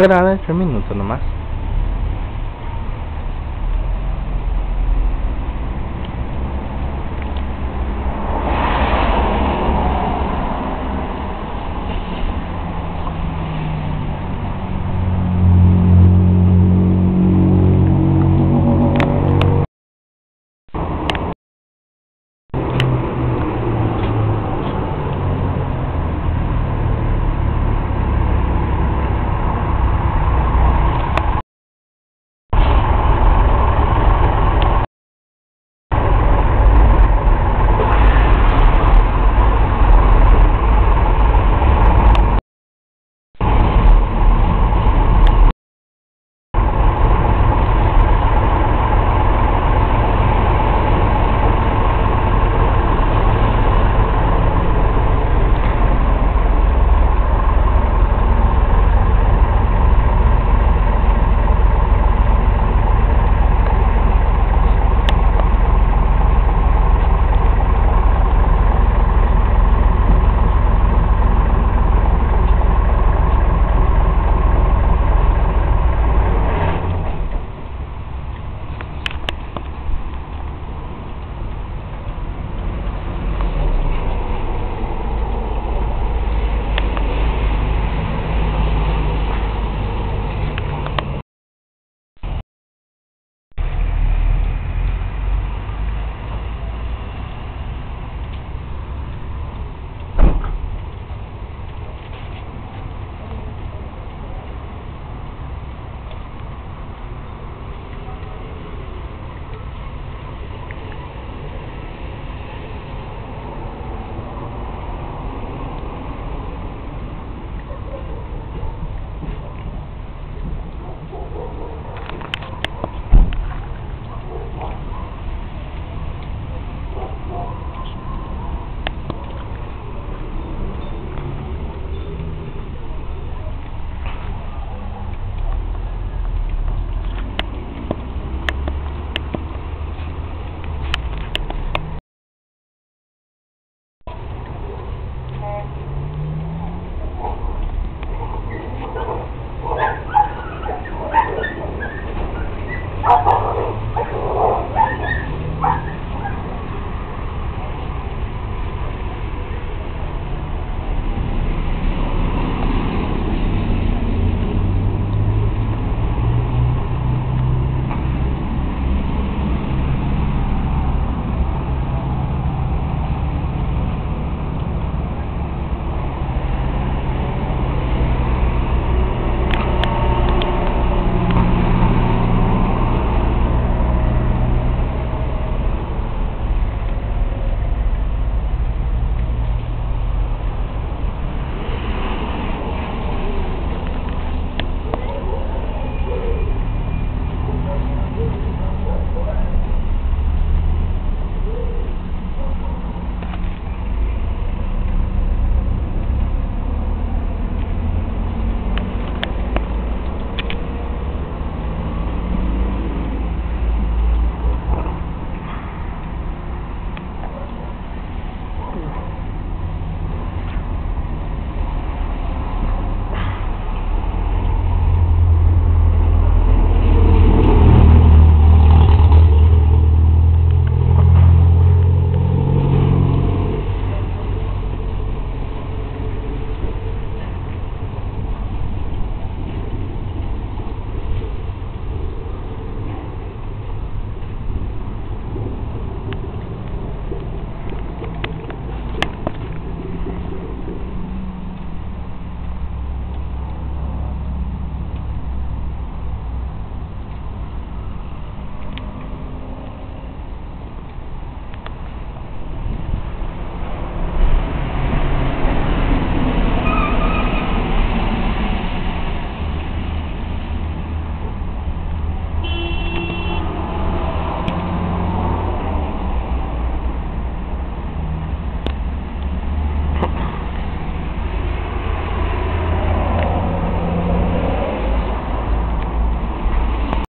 graba 8 minutos nomás.